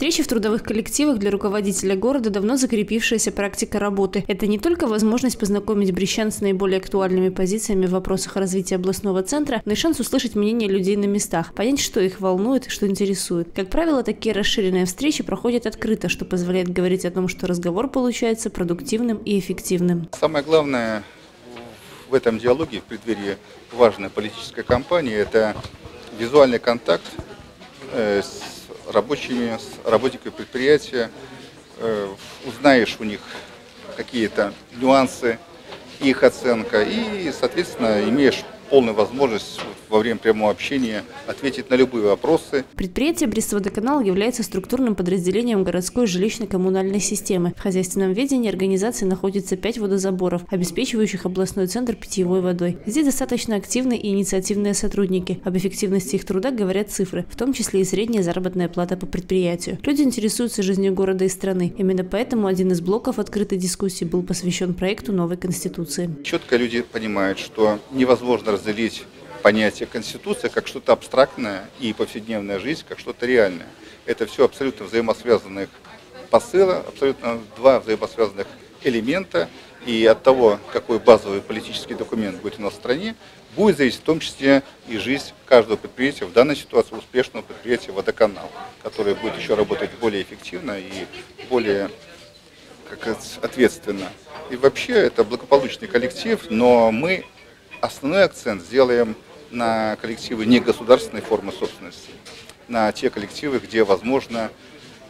Встречи в трудовых коллективах для руководителя города давно закрепившаяся практика работы. Это не только возможность познакомить брещан с наиболее актуальными позициями в вопросах развития областного центра, но и шанс услышать мнение людей на местах, понять, что их волнует, что интересует. Как правило, такие расширенные встречи проходят открыто, что позволяет говорить о том, что разговор получается продуктивным и эффективным. Самое главное в этом диалоге в преддверии важной политической кампании – это визуальный контакт э, с рабочими, с работниками предприятия, э, узнаешь у них какие-то нюансы, их оценка и, соответственно, имеешь полную возможность во время прямого общения ответить на любые вопросы. Предприятие Брестводоканал является структурным подразделением городской жилищно-коммунальной системы. В хозяйственном ведении организации находится пять водозаборов, обеспечивающих областной центр питьевой водой. Здесь достаточно активные и инициативные сотрудники. Об эффективности их труда говорят цифры, в том числе и средняя заработная плата по предприятию. Люди интересуются жизнью города и страны. Именно поэтому один из блоков открытой дискуссии был посвящен проекту новой Конституции. Четко люди понимают, что невозможно разделить понятие Конституция как что-то абстрактное и повседневная жизнь как что-то реальное. Это все абсолютно взаимосвязанных посылы, абсолютно два взаимосвязанных элемента. И от того, какой базовый политический документ будет у нас в стране, будет зависеть в том числе и жизнь каждого предприятия, в данной ситуации успешного предприятия «Водоканал», которое будет еще работать более эффективно и более как ответственно. И вообще это благополучный коллектив, но мы основной акцент сделаем на коллективы негосударственной формы собственности, на те коллективы, где, возможно,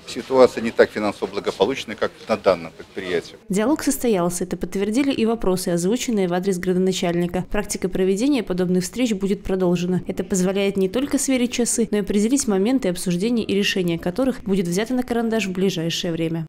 ситуация не так финансово благополучная, как на данном предприятии. Диалог состоялся. Это подтвердили и вопросы, озвученные в адрес градоначальника. Практика проведения подобных встреч будет продолжена. Это позволяет не только сверить часы, но и определить моменты обсуждения и решения которых будет взято на карандаш в ближайшее время.